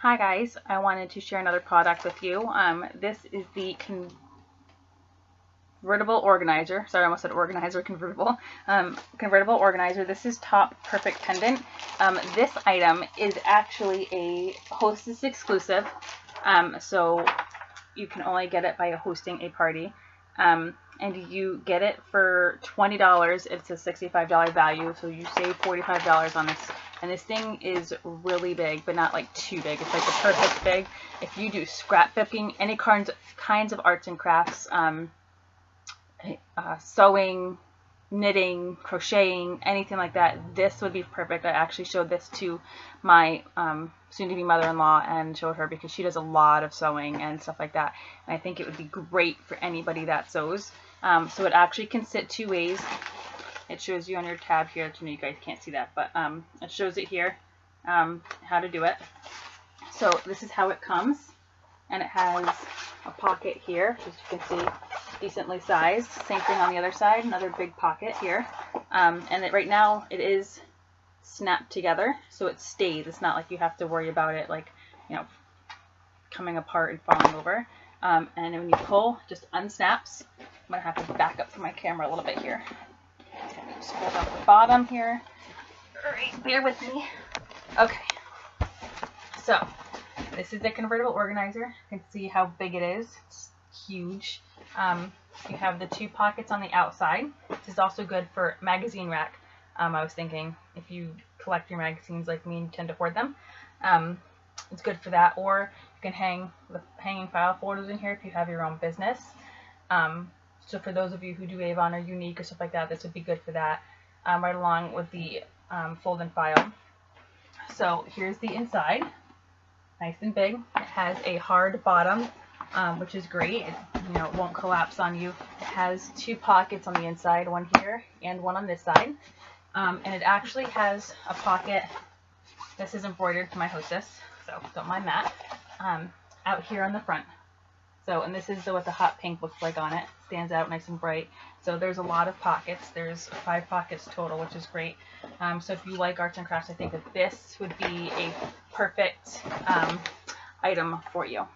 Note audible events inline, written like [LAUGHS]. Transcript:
Hi guys, I wanted to share another product with you. Um, this is the convertible organizer. Sorry, I almost said organizer, [LAUGHS] convertible. Um, convertible organizer. This is Taupe Perfect Pendant. Um, this item is actually a Hostess exclusive, um, so you can only get it by hosting a party. Um, and you get it for $20. It's a $65 value, so you save $45 on this and this thing is really big, but not like too big. It's like the perfect big. If you do scrapbooking, any kinds, kinds of arts and crafts, um, uh, sewing, knitting, crocheting, anything like that, this would be perfect. I actually showed this to my um, soon-to-be mother-in-law and showed her because she does a lot of sewing and stuff like that. And I think it would be great for anybody that sews. Um, so it actually can sit two ways. It shows you on your tab here. To know you guys can't see that, but um, it shows it here um, how to do it. So this is how it comes, and it has a pocket here, as you can see, decently sized. Same thing on the other side, another big pocket here. Um, and it, right now it is snapped together, so it stays. It's not like you have to worry about it like, you know, coming apart and falling over. Um, and when you pull, just unsnaps. I'm going to have to back up for my camera a little bit here. Just hold up the bottom here. Alright, bear with me. Okay. So, this is the convertible organizer. You can see how big it is. It's huge. Um, you have the two pockets on the outside. This is also good for magazine rack. Um, I was thinking if you collect your magazines like me and tend to hoard them, um, it's good for that. Or you can hang the hanging file folders in here if you have your own business. Um, so for those of you who do Avon or Younique or stuff like that, this would be good for that, um, right along with the um, fold and file. So here's the inside, nice and big. It has a hard bottom, um, which is great. It, you know, it won't collapse on you. It has two pockets on the inside, one here and one on this side. Um, and it actually has a pocket, this is embroidered for my hostess, so don't mind that, um, out here on the front. So, and this is what the hot pink looks like on it. Stands out nice and bright. So there's a lot of pockets. There's five pockets total, which is great. Um, so if you like arts and crafts, I think that this would be a perfect um, item for you.